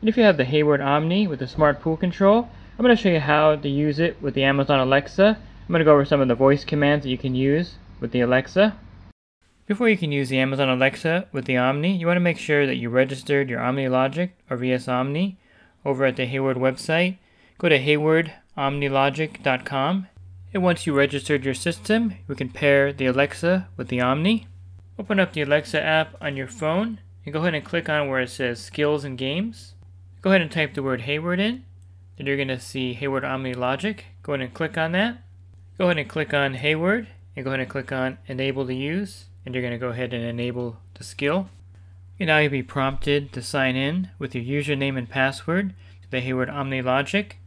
And if you have the Hayward Omni with the smart pool control, I'm going to show you how to use it with the Amazon Alexa. I'm going to go over some of the voice commands that you can use with the Alexa. Before you can use the Amazon Alexa with the Omni, you want to make sure that you registered your Omni Logic or VS Omni over at the Hayward website. Go to haywardomnilogic.com and once you registered your system, we can pair the Alexa with the Omni. Open up the Alexa app on your phone and go ahead and click on where it says Skills and Games. Go ahead and type the word Hayward in. Then you're going to see Hayward Omni Logic. Go ahead and click on that. Go ahead and click on Hayward and go ahead and click on Enable to Use. And you're going to go ahead and enable the skill. And now you'll be prompted to sign in with your username and password to the Hayward Omni Logic.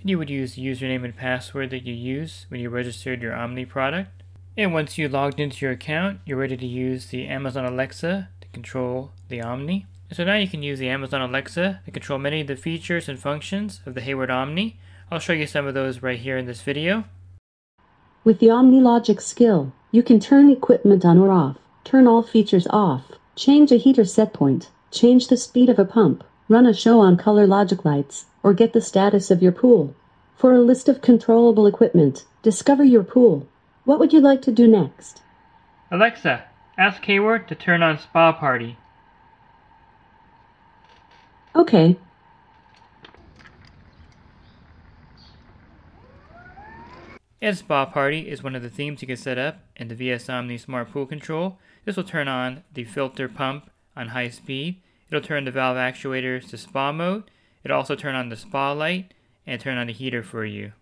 And you would use the username and password that you use when you registered your Omni product. And once you logged into your account, you're ready to use the Amazon Alexa to control the Omni. So now you can use the Amazon Alexa to control many of the features and functions of the Hayward Omni. I'll show you some of those right here in this video. With the Omni Logic skill, you can turn equipment on or off, turn all features off, change a heater set point, change the speed of a pump, run a show on color logic lights, or get the status of your pool. For a list of controllable equipment, discover your pool. What would you like to do next? Alexa, ask Hayward to turn on Spa Party. Okay. Add Spa Party is one of the themes you can set up in the VS Omni Smart Pool Control. This will turn on the filter pump on high speed. It'll turn the valve actuators to spa mode. It'll also turn on the spa light and turn on the heater for you.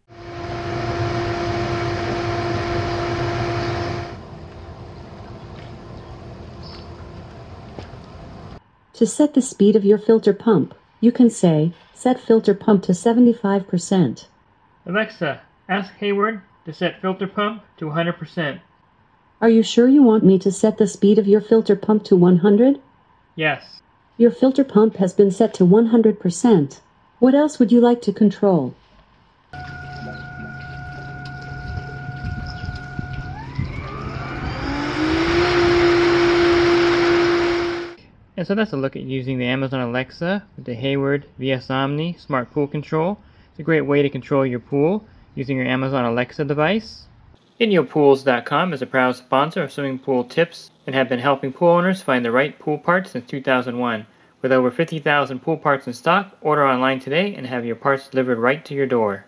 To set the speed of your filter pump, you can say, set filter pump to 75%. Alexa, ask Hayward to set filter pump to 100%. Are you sure you want me to set the speed of your filter pump to 100? Yes. Your filter pump has been set to 100%. What else would you like to control? And so that's a look at using the Amazon Alexa with the Hayward VS Omni Smart Pool Control. It's a great way to control your pool using your Amazon Alexa device. InyoPools.com is a proud sponsor of swimming pool tips and have been helping pool owners find the right pool parts since 2001. With over 50,000 pool parts in stock, order online today and have your parts delivered right to your door.